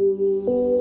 Música